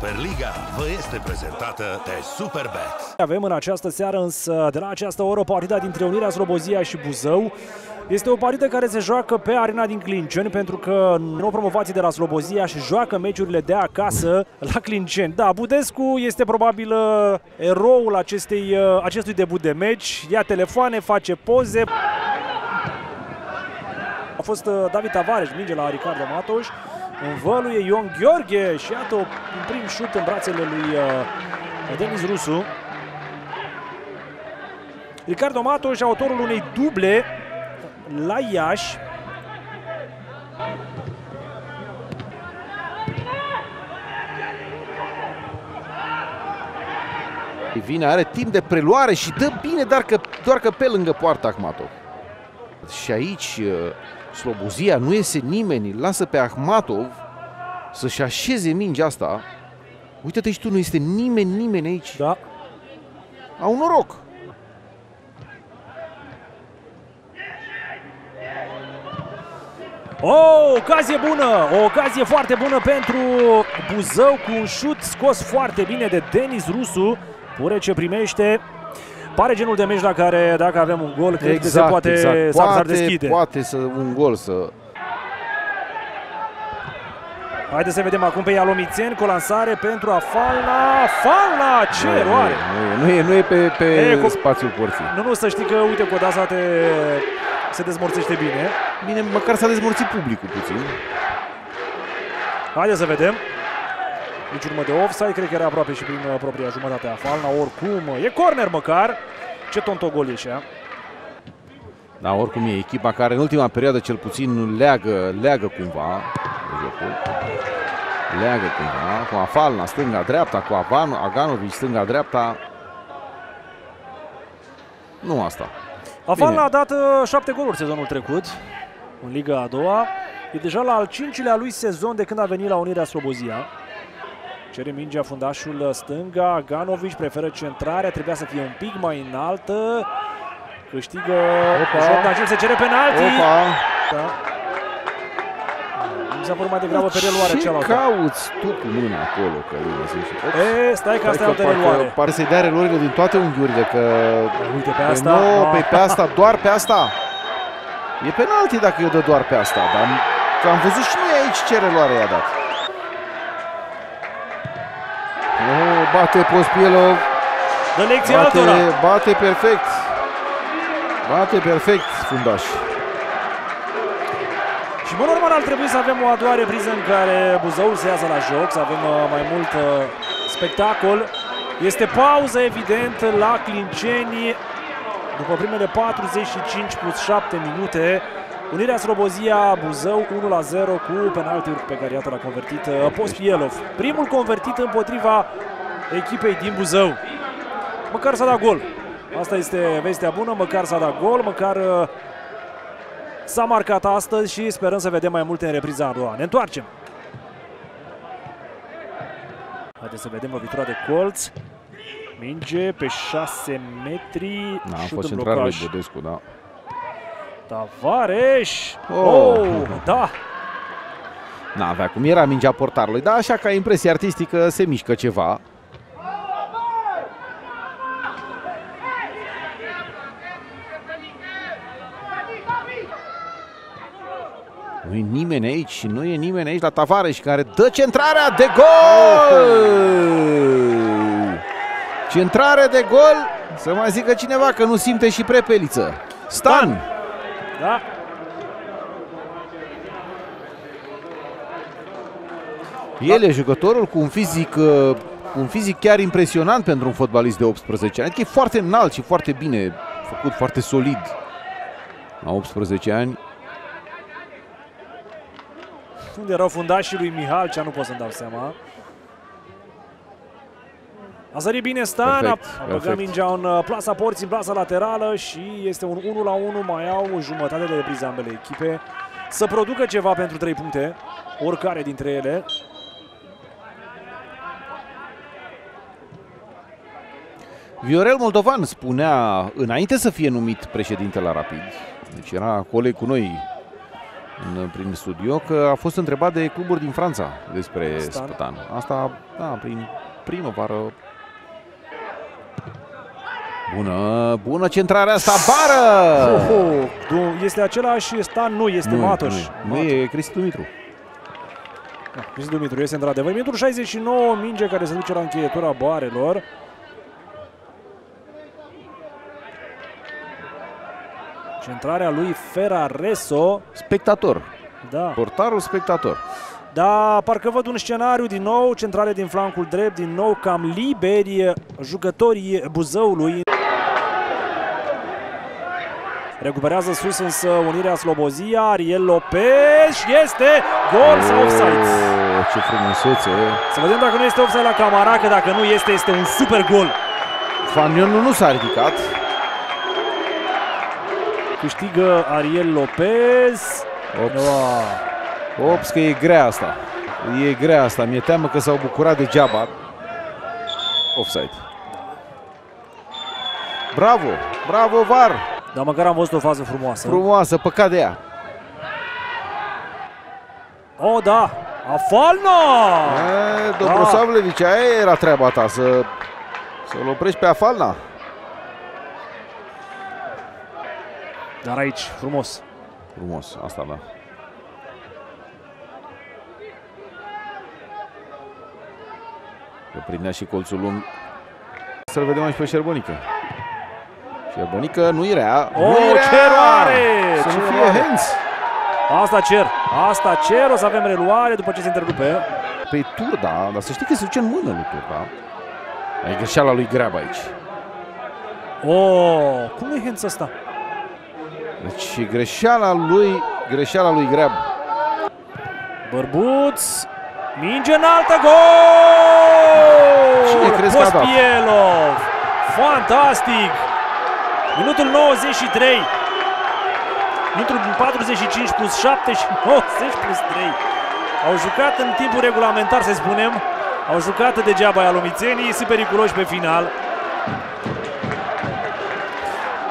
Superliga vă este prezentată de Superbet. Avem în această seară însă de la această oră partida dintre Unirea Slobozia și Buzău. Este o partidă care se joacă pe arena din Clinceni pentru că nou promovații de la Slobozia și joacă meciurile de acasă la Clinceni. Da, Budescu este probabil uh, eroul acestei, uh, acestui debut de meci. Ia telefoane, face poze. A fost uh, David Tavares, minge la Ricardo Matos. Învăluie Ion Gheorghe și iată un prim șut în brațele lui Denis Rusu. Ricardo Matos, autorul unei duble la Iași. Vine, are timp de preluare și dă bine, dar că, doar că pe lângă poarta Ahmatov. Și aici Slobozia nu iese nimeni, lasă pe Ahmatov să-și așeze mingea asta. Uite-te și tu, nu este nimeni, nimeni aici. Da. Au noroc. O ocazie bună, o ocazie foarte bună pentru Buzău cu un șut scos foarte bine de Denis Rusu. Pure ce primește. Pare genul de meci la care dacă avem un gol, cred exact, că se poate, exact. poate poate deschide. Poate să un gol să... Haideți să vedem acum pe Ialomițen cu lansare pentru Afalna. Afalna! Ce nu, e, eroare! Nu e, nu e, nu e pe, pe E, cu- spațiul porții. Nu, nu, să știi că, uite, cu Odasa te, se dezmorțește bine. Bine, măcar s-a dezmorțit publicul puțin. Haideți să vedem. Nici urmă de offside, cred că era aproape și prin uh, propria jumătate a Falna. Oricum, e corner măcar. Ce tontogol ieșea. Da, oricum e echipa care în ultima perioadă cel puțin leagă, leagă cumva jocul. Leagă cumva, cu Afalna stânga-dreapta, cu Avan, Aganovici stânga-dreapta. Nu asta. Afalna Bine. a dat uh, șapte goluri sezonul trecut în Liga a doua. E deja la al cincilea lui sezon de când a venit la Unirea Slobozia. Cere mingea fundașul stânga, Ganovici preferă centrarea, trebuia să fie un pic mai înaltă. Câștigă Opa. Jordacel, se cere penalti. Opa! Da. Mi s-a părut mai degrabă pe reluare Ce cealaltă. cauți tu cu mâna acolo, Călin? Să zici, ops. E, stai că asta e altă parcă, reluare. pare să-i dea reluările din toate unghiurile, că... Uite, pe Păi asta... nu, no. pe, pe asta, doar pe asta. E penalti dacă eu dă doar pe asta, dar că am văzut și noi aici ce reluare i-a dat. Oh, bate Pospielov, Dă lecție bate, altora. bate perfect. Bate perfect, fundaș. Și mă normal ar trebui să avem o a doua repriză în care Buzăul se iasă la joc, să avem uh, mai mult uh, spectacol. Este pauză, evident, la Clinceni. După primele 45 plus 7 minute, Unirea Slobozia Buzău 1 la 0 cu penaltiuri pe care iată l-a convertit uh, Pospielov. Primul convertit împotriva echipei din Buzău. Măcar s-a dat gol. Asta este vestea bună, măcar s-a dat gol, măcar uh, s-a marcat astăzi și sperăm să vedem mai multe în repriza a doua. Ne întoarcem. Haideți să vedem lovitura de colț. Minge pe 6 metri. Da, a șut fost în centrarul lui blocaj. Budescu, da. Tavares! Oh! Oh, da! N-avea cum era mingea portarului, dar așa ca impresie artistică se mișcă ceva. Nu e nimeni aici și nu e nimeni aici la Tavares care dă centrarea de gol! Centrare de gol, să mai zică cineva că nu simte și prepeliță. Stan! Da! El e jucătorul cu un fizic uh, cu un fizic chiar impresionant pentru un fotbalist de 18 ani. Adică e foarte înalt și foarte bine făcut, foarte solid. La 18 ani. Unde erau fundașii lui Mihalcea, nu pot să-mi dau seama. A sărit bine Stan, Perfect, a băgat perfect. mingea în uh, plasa porții, în plasa laterală și este un 1 la 1, mai au o jumătate de repriză ambele echipe. Să producă ceva pentru 3 puncte, oricare dintre ele. Viorel Moldovan spunea înainte să fie numit președinte la Rapid. Deci era coleg cu noi în, prin studio că a fost întrebat de cluburi din Franța despre Stan. Stan. Asta, da, prin primăvară. Bună, bună centrarea asta, bară! Oh, oh, du- este același Stan? Nu, este nu, Matoș. Nu, nu e Cristi Dumitru. Da, Cristi Dumitru este într-adevăr. Minutul 69, minge care se duce la încheietura barelor. Centrarea lui Ferrareso. Spectator, Da. portarul spectator. Da, parcă văd un scenariu din nou, centrale din flancul drept, din nou cam liberi jucătorii Buzăului. Recuperează sus însă unirea Slobozia, Ariel Lopez și este gol sau offside. Oh, ce frumusețe! Să vedem dacă nu este offside la Camara, că dacă nu este, este un super gol. Fanionu nu s-a ridicat. Câștigă Ariel Lopez. Ops, Wow. ops că e grea asta. E grea asta. Mi-e teamă că s-au bucurat degeaba. Offside. Bravo! Bravo, VAR! Dar măcar am văzut o fază frumoasă. Frumoasă, păcat de ea. oh, da! Afalna! E, Dobrosavlevici, aia era treaba ta, să, să-l oprești pe Afalna. Dar aici, frumos. Frumos, asta da. Că prindea și colțul lung. Să-l vedem aici pe Șerbonică. Șerbonică nu-i rea. Oh, nu-i rea! ce eroare! Să Ce nu fie eroare! hands! Asta cer, asta cer, o să avem reluare după ce se întrerupe. Pe Turda, dar să știi că se duce în mână lui Turda. E greșeala lui Greab aici. Oh, cum e hands ăsta? Deci e greșeala lui, greșeala lui Greab. Bărbuț, minge înaltă, gol! Cine crezi că a dat? Pospielov, fantastic! Minutul 93. Minutul 45 plus 7 și 90 plus 3. Au jucat în timpul regulamentar, să spunem. Au jucat degeaba alomițenii, sunt periculoși pe final.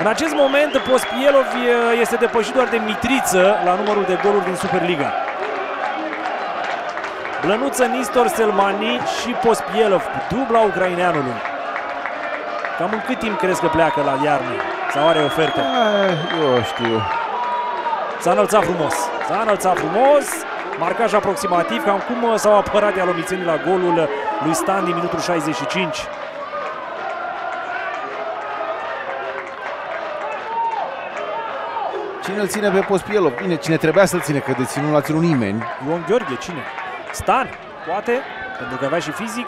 În acest moment, Pospielov e- este depășit doar de Mitriță la numărul de goluri din Superliga. Blănuță, Nistor, Selmani și Pospielov, dubla ucraineanului. Cam în cât timp crezi că pleacă la iarnă? Sau are oferte? Eh, Eu știu. S-a înălțat frumos. S-a înălțat frumos. Marcaj aproximativ, cam cum uh, s-au apărat de alomițenii la golul lui Stan din minutul 65. Cine îl ține pe Pospielov? Bine, cine trebuia să-l ține, că de ținut l-a ținut nimeni. Ion Gheorghe, cine? Stan, poate, pentru că avea și fizic.